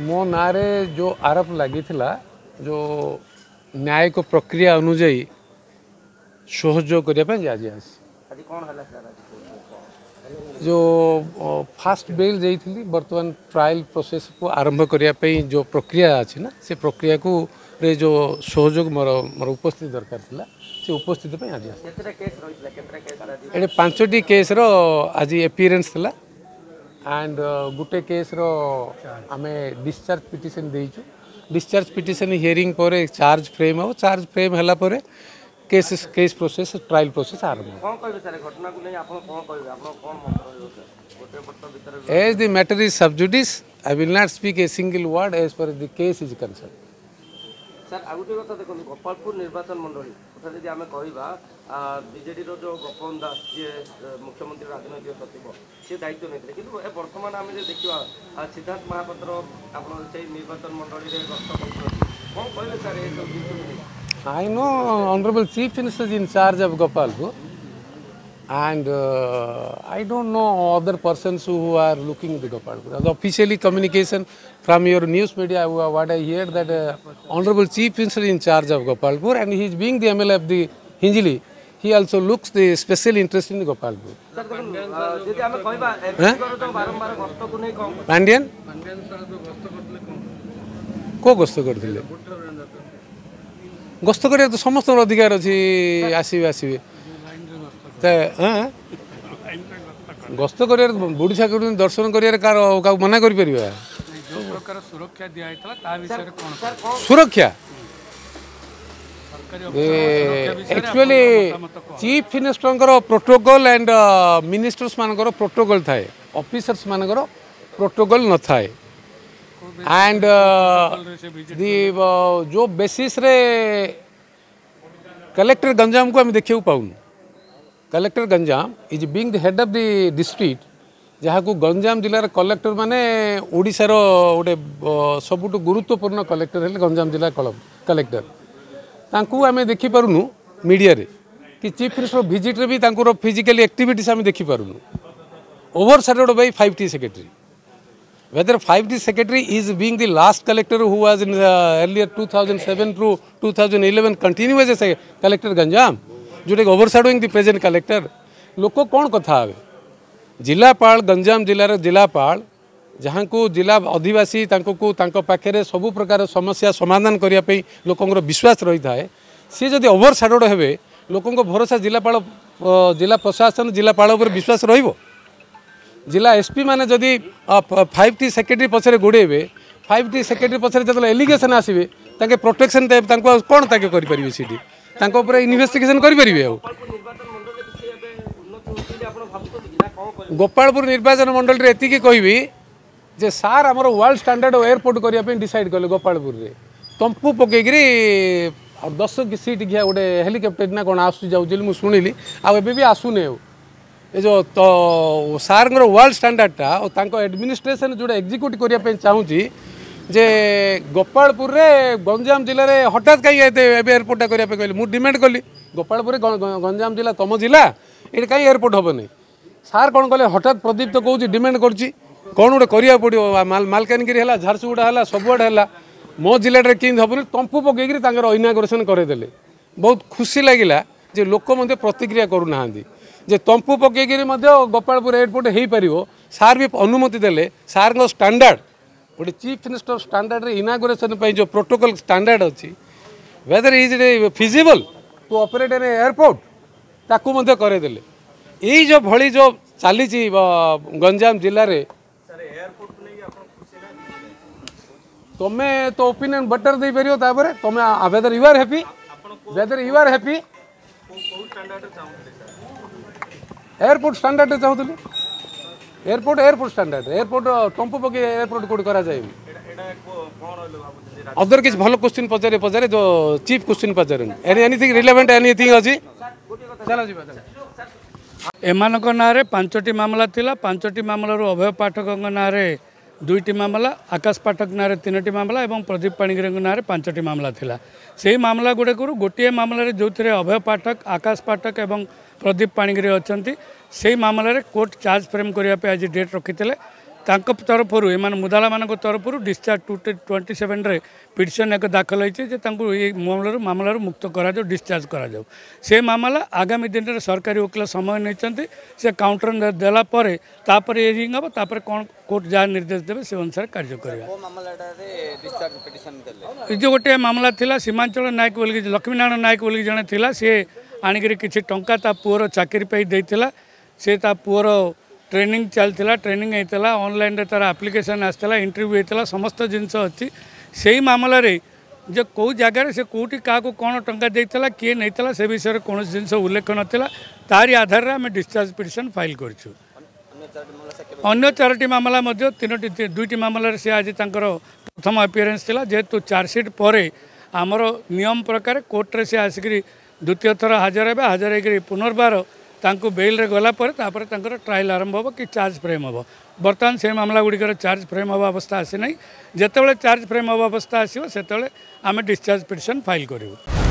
मो ना जो आरोप लगी जो न्यायिक प्रक्रिया अनुजाई सहयोग करने दि जा जो फास्ट बेल जाइली बर्तमान ट्रायल प्रोसेस को आरंभ करने जो प्रक्रिया अच्छे ना से प्रक्रिया को रे जो सहयोग मोर मोर उपस्थित दरकार से उपस्थित आज पांचटी केस्र आज एपिरेन्स था एंड गोटे केस्र आम डिस्चार्ज पिटन देचु डिस्चार्ज पिटन हियरिंग पर चार्ज फ्रेम हो चार्ज फ्रेम हला पर case case process trial process आरंभ as the matter is sub judice I will not speak a single word as per the case is concern sir ଆଉ ଗୋଟେ କଥା ଦେଖନ୍ତୁ ଗୋପାଳପୁର ନିର୍ବାଚନ ମଣ୍ଡଳୀ କଥା ଯଦି ଆମେ କହିବା ବିଜେଡ଼ିର ଯେଉଁ ଗୋପବନ୍ଧୁ ଦାସ ଯିଏ ମୁଖ୍ୟମନ୍ତ୍ରୀ ରାଜନୈତିକ ସଚିବ ସିଏ ଦାୟିତ୍ୱ ନେଇଥିଲେ କିନ୍ତୁ ଏ ବର୍ତ୍ତମାନ ଆମେ ଯଦି ଦେଖିବା ସିଦ୍ଧାର୍ଥ ମହାପାତ୍ର ଆପଣ ସେଇ ନିର୍ବାଚନ ମଣ୍ଡଳୀରେ ଗସ୍ତ କରୁଛନ୍ତି କ'ଣ କହିବେ ସାର୍ ଏସବୁ ଜିନିଷକୁ ନେଇ I know Honorable Chief Minister is in charge of Gopalpur. and uh, I don't know other persons who are looking the department. Officially communication from your news media, what I hear that uh, Honorable Chief Minister in charge of Gopalpur and he is being the MLA of the Hinjili. he also looks the special interest in Gopalpur. Pandian? কেউ গস্ত করলে গস্ত করার তো সমস্ত অধিকার অছি আসবে আসবে गस्त कर बुढ़ीसा कर दर्शन कर मना कर सुरक्षा actually chief minister protocol and ministers मान प्रोटोकल थाए अफिसर्स मान प्रोटोकल न थाए एंड जो बेसिस रे कलेक्टर गंजाम को हम देखे पाऊन collector Ganjam is being the head of the district ଯାହାକୁ ଗଞ୍ଜାମ ଜିଲ୍ଲାର କଲେକ୍ଟର ମାନେ ଓଡ଼ିଶାର ଗୋଟେ ସବୁଠୁ ଗୁରୁତ୍ୱପୂର୍ଣ୍ଣ କଲେକ୍ଟର ହେଲେ ଗଞ୍ଜାମ ଜିଲ୍ଲା କଲେକ୍ଟର ତାଙ୍କୁ ଆମେ ଦେଖିପାରୁନୁ ମିଡ଼ିଆରେ କି ଚିଫ୍ ମିନିଷ୍ଟର ଭିଜିଟ୍ରେ ବି ତାଙ୍କର ଫିଜିକାଲି ଆକ୍ଟିଭିଟିସ୍ ଆମେ ଦେଖିପାରୁନୁ overshadowed by five T secretary whether 5D secretary is being the last collector who was in the earlier 2007 to 2011 continuous as a collector Ganjam. जोटा ओभरसाडिंग दि प्रेजेन्ट कलेक्टर लोक कौन कथा हे जिलापा गंजाम जिलार जिलापा जहाँ को जिला अधिवासी पाखे सब प्रकार समस्या समाधान करने लोक विश्वास रही है सी जदि ओभरसाडोड हे लोक भरोसा जिलापा जिला प्रशासन जिलापा विश्वास जिला एसपी मैंने जदि फाइव टी सेक्रेटरी पचर गोड़े फाइव टी सेक्रेटरी पचर जो एलिगेसन आसवे प्रोटेक्शन दे कौन तक करेंगे सीटी ତାଙ୍କ ଉପରେ ଇନଭେଷ୍ଟିଗେସନ୍ କରିପାରିବେ ଆଉ ଗୋପାଳପୁର ନିର୍ବାଚନ ମଣ୍ଡଳୀରେ ଏତିକି କହିବି ଯେ ସାର୍ ଆମର ୱାର୍ଲଡ ଷ୍ଟାଣ୍ଡାର୍ଡ଼ ଏୟାରପୋର୍ଟ କରିବା ପାଇଁ ଡିସାଇଡ଼୍ କଲେ ଗୋପାଳପୁରରେ ତମ୍ପୁ ପକେଇକିରି ଆଉ ଦଶ ସିଟ୍ ଘିଆ ଗୋଟେ ହେଲିକପ୍ଟର ନା କ'ଣ ଆସୁଛି ଯାଉଛି ମୁଁ ଶୁଣିଲି ଆଉ ଏବେ ବି ଆସୁନି ଆଉ ଏ ଯେଉଁ ତ ସାର୍ଙ୍କର ୱାର୍ଲଡ ଷ୍ଟାଣ୍ଡାର୍ଡ଼ଟା ଆଉ ତାଙ୍କ ଆଡ଼ମିନିଷ୍ଟ୍ରେସନ୍ ଯେଉଁଟା ଏକ୍ଜିକ୍ୟୁଟ୍ କରିବା ପାଇଁ ଚାହୁଁଛି যে গোপালপুরে গঞ্জাম জেলার হঠাৎ কাই এবে এয়ারপোর্টটা করা কহিলেন মু ডিমান্ড কলি গোপালপুরে গঞ্জাম জেলা তম জেলা এটি কাই এয়ারপোর্ট হব না সার কোণ কলে হঠাৎ প্রদীপ তো কৌছি ডিমান্ড করছি কোণ গোটে করা পড়ব মালকানগি হল ঝারসুগুড়া হল সবুড়ে হল মো জেলাটার কিন না তম্পু পকাই তাঁর ইনাগ্রেসন করাইদেলে বহু খুশি লাগিলা যে লোক মধ্যে প্রতিক্রিয়া করু না যে তম্পু পকাই গোপালপুর এয়ারপোর্ট হয়ে পার সার বি অনুমতি দেলে সার স্টাণ্ডার্ড गोटे चीफ मिनिस्टर स्टाडार्ड इनागोरेसन जो प्रोटोकल स्टाडार्ड अच्छी whether is feasible to operate an airport ताकू करदे यो भली जो चली गंजाम जिले में तुम्हें तो ओपिनियन बटर दे पार तापर तुम whether you are happy whether you are happy airport standard चाहूँ এয়ারপোর্ট এয়ারপোর্ট স্ট্যান্ডার্ড এয়ারপোর্ট টম্ପୁ ପକେଇ ଏୟାରପୋର୍ଟ କେଉଁଠି କରାଯାଏ ଅଦର କିଛି ଭଲ କ୍ୱେଶ୍ଚିନ୍ ପଚାରେ ପଚାରେ ଯେଉଁ ଚିଫ୍ କ୍ୱେଶ୍ଚିନ୍ ପଚାରନି ଏନିଥିଙ୍ଗ ରିଲେଭେଣ୍ଟ ଏନିଥିଙ୍ଗ ଅଛି ଚାଲ ଯିବା ଚାଲ ଏମାନଙ୍କ ନାଁରେ ପାଞ୍ଚଟି ମାମଲା ଥିଲା ପାଞ୍ଚଟି ମାମଲାରୁ ଅଭୟ ପାଠକଙ୍କ ନାଁରେ ଦୁଇଟି ମାମଲା ଆକାଶ ପାଠକ ନାଁରେ ତିନୋଟି ମାମଲା ଏବଂ ପ୍ରଦୀପ ପାଣିଗ୍ରାହୀଙ୍କ ନାଁରେ ପାଞ୍ଚଟି ମାମଲା ଥିଲା ସେହି ମାମଲା ଗୁଡ଼ିକରୁ ଗୋଟିଏ ମାମଲାରେ ଯେଉଁଥିରେ ଅଭୟ ପାଠକ ଆକାଶ ପାଠକ ଏବଂ ପ୍ରଦୀପ ପାଣିଗ୍ରାହୀ ଅଛନ୍ତି সেই ମାମଲାରେ କୋର୍ଟ ଚାର୍ଜ ଫ୍ରେମ୍ କରିବା ପାଇଁ ଆଜି ଡେଟ୍ ରଖିଥିଲେ ତାଙ୍କ ତରଫରୁ ଏମାନେ ମୁଦାଲାମାନଙ୍କ ତରଫରୁ ଡିସଚାର୍ଜ ଟୁ ଟ୍ୱେଣ୍ଟି ସେଭେନ୍ରେ ପିଟିସନ୍ ଏକ ଦାଖଲ ହେଇଛି ଯେ ତାଙ୍କୁ ଏ ମାମଲାରୁ ମାମଲାରୁ ମୁକ୍ତ କରାଯାଉ ଡିସଚାର୍ଜ କରାଯାଉ ସେ ମାମଲା ଆଗାମୀ ଦିନରେ ସରକାରୀ ଓକିଲ ସମୟ ନେଇଛନ୍ତି ସେ କାଉଣ୍ଟର ଦେଲା ପରେ ତାପରେ ଏ ହିଂ ହେବ ତାପରେ କ'ଣ କୋର୍ଟ ଯାହା ନିର୍ଦ୍ଦେଶ ଦେବେ ସେ ଅନୁସାରେ କାର୍ଯ୍ୟ କରିବା ଏ ଯେଉଁ ଗୋଟିଏ ମାମଲା ଥିଲା ସୀମାଞ୍ଚଳ ନାୟକ ବୋଲିକି ଲକ୍ଷ୍ମୀନାରାୟଣ ନାୟକ ବୋଲିକି ଜଣେ ଥିଲା ସିଏ ଆଣିକରି କିଛି ଟଙ୍କା ତା ପୁଅର ଚାକିରି ପାଇଁ ଦେଇଥିଲା से ता पुअर ट्रेनिंग चलता ट्रेनिंग होता अनलाइन तार आप्लिकेसन आसला इंटरव्यू होता समस्त जिनस अच्छी से मामलें ଯେ କେଉଁ ଜାଗାରେ ସେ କେଉଁଠି କାହାକୁ କ'ଣ ଟଙ୍କା ଦେଇଥିଲା କିଏ ନେଇଥିଲା ସେ ବିଷୟରେ କୌଣସି ଜିନିଷ ଉଲ୍ଲେଖ ନଥିଲା ତାରି ଆଧାରରେ ଆମେ ଡିସଚାର୍ଜ ପିଟିସନ୍ ଫାଇଲ୍ କରିଛୁ ଅନ୍ୟ ଚାରୋଟି ମାମଲା ମଧ୍ୟ ତିନୋଟି ଦୁଇଟି ମାମଲାରେ ସେ ଆଜି ତାଙ୍କର ପ୍ରଥମ ଆପିଆରେନ୍ସ ଥିଲା ଯେହେତୁ ଚାର୍ଜସିଟ୍ ପରେ ଆମର ନିୟମ ପ୍ରକାର କୋର୍ଟରେ ସେ ଆସିକରି ଦ୍ୱିତୀୟ ଥର ହାଜର ହେବେ ହାଜର ହେଇକରି ପୁନର୍ବାର ତାଙ୍କୁ ବେଲ୍ରେ ଗଲା ପରେ ତାପରେ ତାଙ୍କର ଟ୍ରାଏଲ୍ ଆରମ୍ଭ ହେବ କି ଚାର୍ଜ ଫ୍ରେମ୍ ହେବ ବର୍ତ୍ତମାନ ସେ ମାମଲାଗୁଡ଼ିକର ଚାର୍ଜ ଫ୍ରେମ୍ ହେବା ଅବସ୍ଥା ଆସିନାହିଁ ଯେତେବେଳେ ଚାର୍ଜ ଫ୍ରେମ୍ ହେବା ଅବସ୍ଥା ଆସିବ ସେତେବେଳେ ଆମେ ଡିସଚାର୍ଜ ପିଟିସନ୍ ଫାଇଲ୍ କରିବୁ